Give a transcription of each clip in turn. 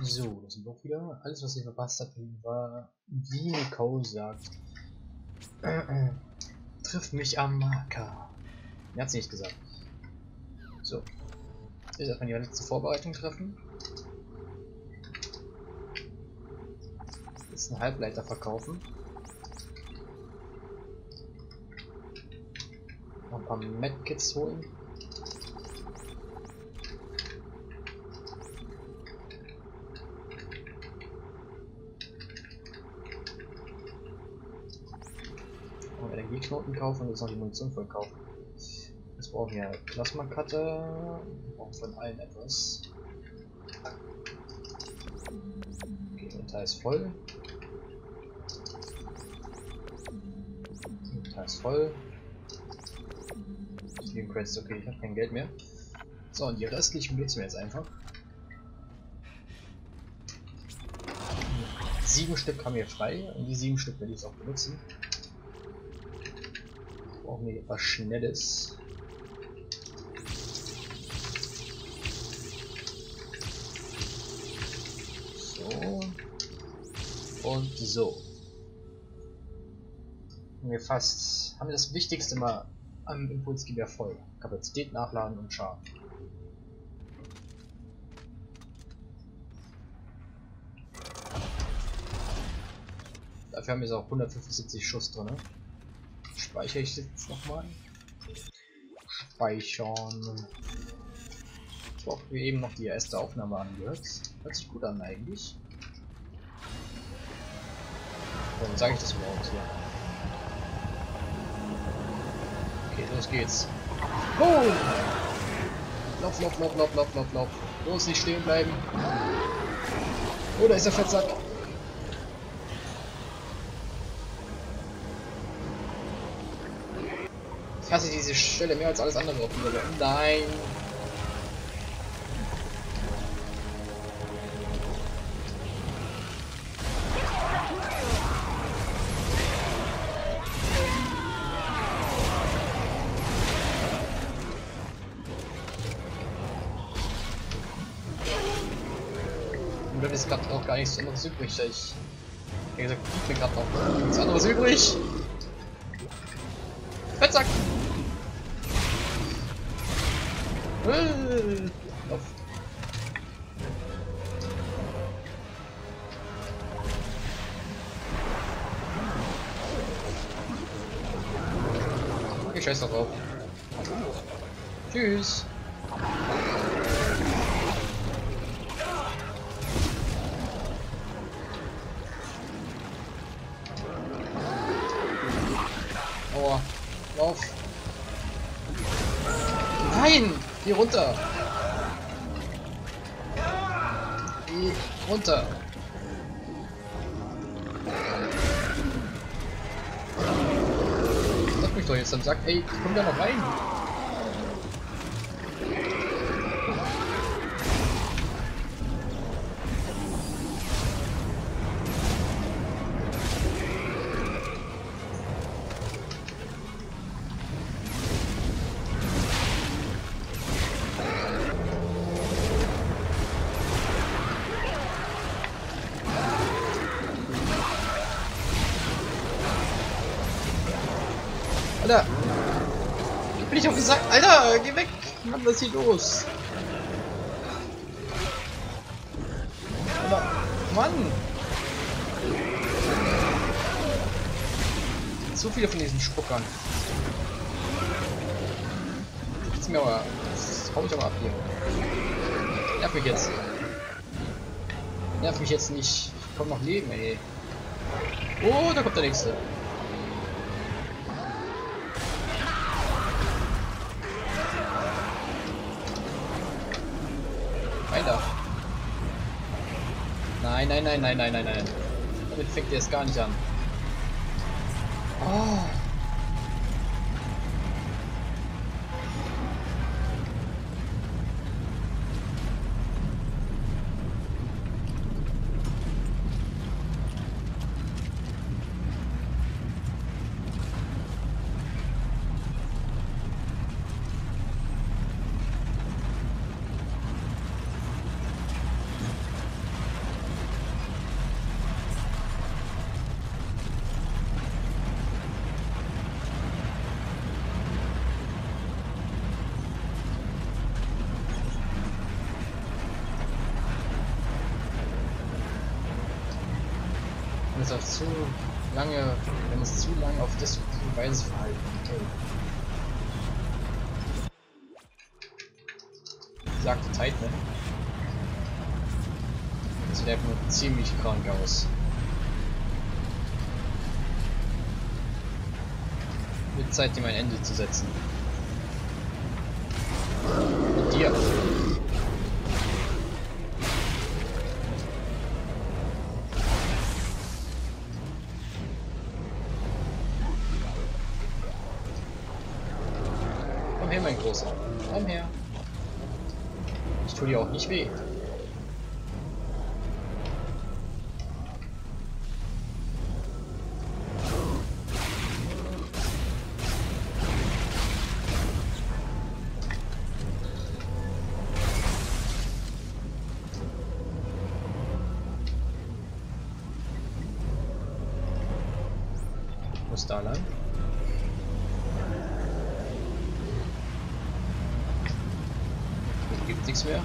So, das sind auch wieder. Alles, was ich verpasst habe, war, wie Nicole sagt. Triff mich am Marker. Er hat es nicht gesagt. So. Jetzt erstmal die letzte Vorbereitung treffen. Jetzt einen Halbleiter verkaufen. Noch ein paar Medkits holen. Energieknoten kaufen und jetzt noch die Munition voll kaufen. Jetzt brauchen wir Plasma-Cutter. Wir brauchen von allen etwas. Okay, der Teil ist voll. Der Teil ist voll. 7 Credits, okay, ich habe kein Geld mehr. So, und die restlichen benutzen wir jetzt einfach. Sieben Stück haben wir frei und die sieben Stück werde ich jetzt auch benutzen brauchen wir etwas Schnelles. So. Und so. Haben wir fast, haben wir das Wichtigste mal am Impulsgewehr voll. Kapazität nachladen und Schaden. Dafür haben wir jetzt auch 175 Schuss drin. Ne? Speichere ich jetzt nochmal? Speichern. Ich habe wie eben noch die erste Aufnahme angehört. Hört sich gut an eigentlich. Warum sage ich das überhaupt hier? Okay, los geht's. Boom! Lauf, lauf, lauf, lauf, lauf, lauf, lauf. Los, nicht stehen bleiben. Oh, da ist der Fettsack. Ich hasse diese Stelle mehr als alles andere auf dieser Welt. Nein. Und dann ist gerade auch gar nichts anderes übrig. Ich, wie gesagt, ich mir gerade noch nichts anderes übrig. Ich scheiß drauf. Tschüss. Aua. Lauf. Nein! Geh runter. Geh runter. Sag mich doch jetzt am Sack. Ey, komm da noch rein. Alter! Ich bin nicht den Sack. Alter, geh weg! Mann, was ist hier los? Aber, Mann! Zu viele von diesen Spuckern. Das mir aber. Das hau ich aber ab hier. Nerv mich jetzt. Nerv mich jetzt nicht. Ich komm noch leben, ey. Oh, da kommt der nächste. Nein, nein, nein, nein, nein. Damit fängt er es gar nicht an. Oh. Auf zu lange, wenn es zu lange auf destruktive Weise verhalten. Sagte Titan. Das sieht einfach nur ziemlich krank aus. Wird Zeit, ihm ein Ende zu setzen. Mit dir. Tue dir auch nicht weh. Muss da lang. Hier gibt nichts mehr.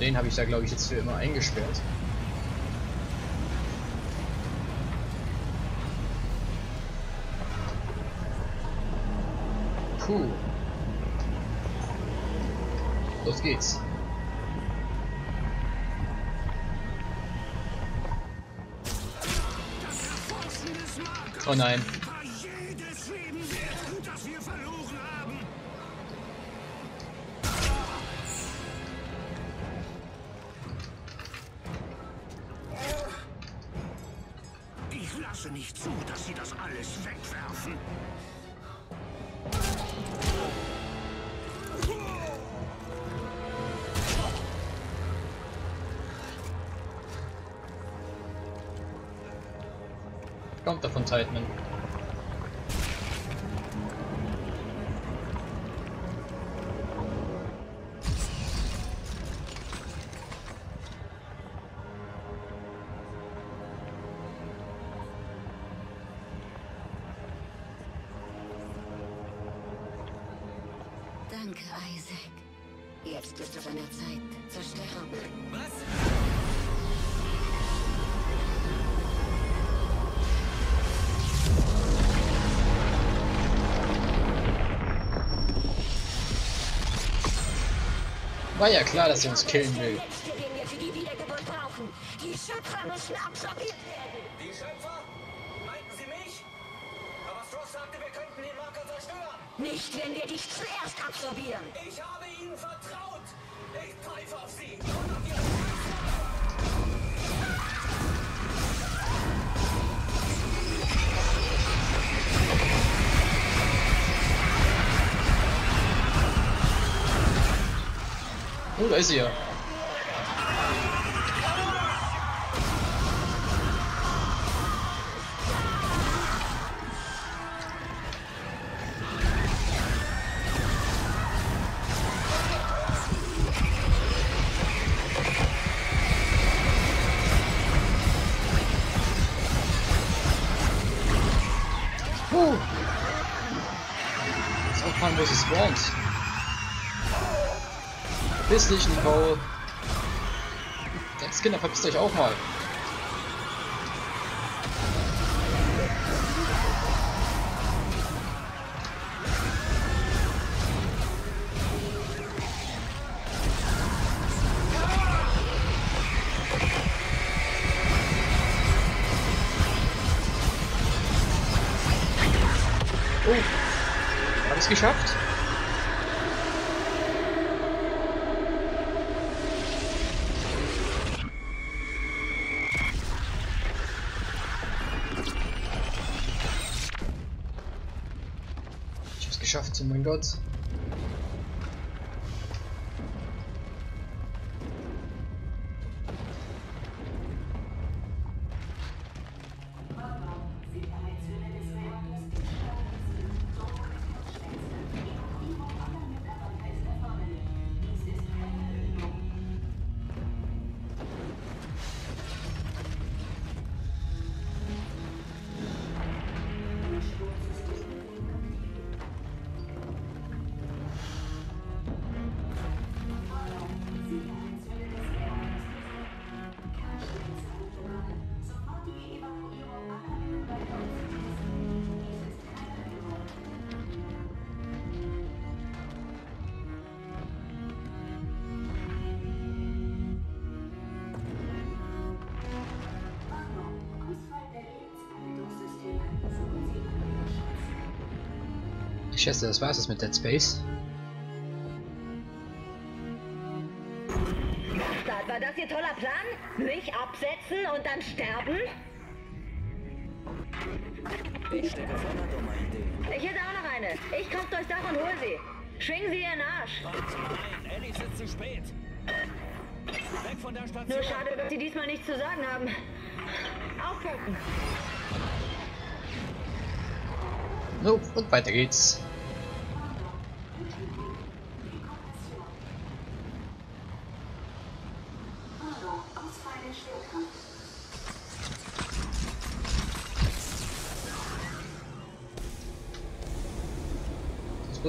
Den habe ich da glaube ich jetzt für immer eingesperrt. Puh. Los geht's. Oh nein. jedes Leben wert, das wir verloren haben. Nicht zu, dass sie das alles wegwerfen. Kommt davon Titanman. Danke, Isaac. Jetzt ist es an der Zeit zu sterben. War ja klar, dass er uns killen will. Absorbieren. Ich habe Ihnen vertraut. Ich pfeife auf Sie. Und auf Ihre Oh, da ist sie ja. Spawnt. Verpiss dich, Nicole. Sechs Kinder, verpisst euch auch mal. Oh, hab ich's geschafft? Ich schätze, das war's jetzt mit Dead Space. Bastard, war das Ihr toller Plan? Mich absetzen und dann sterben? Ich stecke voller dummer Ideen. Ich hätte auch noch eine. Ich komm durchs Dach und hol sie. Schwingen Sie Ihren Arsch. Nein, Ellie ist zu spät. Weg von der Station. Nur schade, dass Sie diesmal nichts zu sagen haben. Aufpumpen. No, und weiter geht's.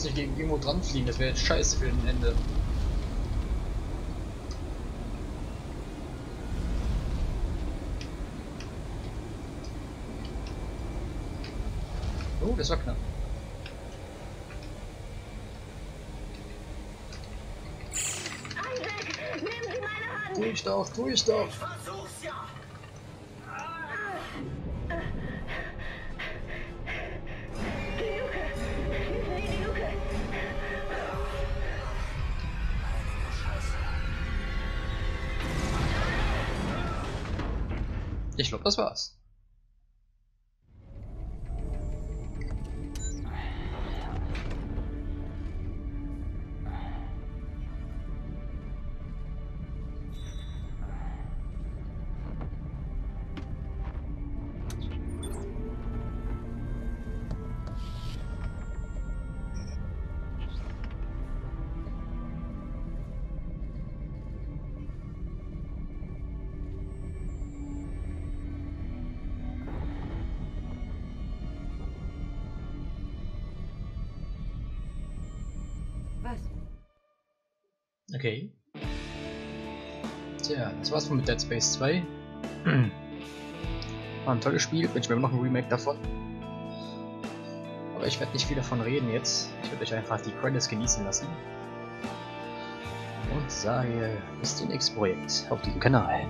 Bloß nicht gegen irgendwo dran fliegen, das wäre jetzt scheiße für ein Ende. Oh, das war knapp. Isaac, nehmen Sie meine Hand. Tu ich doch, tu ich doch. Ich glaube, Okay. Tja, das war's mit Dead Space 2. War ein tolles Spiel, wünsche mir noch ein Remake davon. Aber ich werde nicht viel davon reden jetzt. Ich werde euch einfach die Credits genießen lassen. Und sage bis zum nächsten Projekt auf diesem Kanal.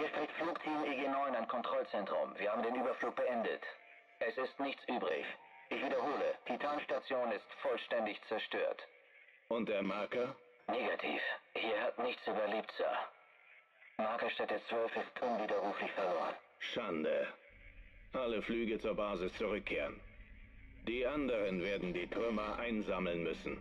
Hier spricht Flugteam EG9 an Kontrollzentrum. Wir haben den Überflug beendet. Es ist nichts übrig. Ich wiederhole, Titanstation ist vollständig zerstört. Und der Marker? Negativ. Hier hat nichts überlebt, Sir. Markerstätte 12 ist unwiderruflich verloren. Schande. Alle Flüge zur Basis zurückkehren. Die anderen werden die Trümmer einsammeln müssen.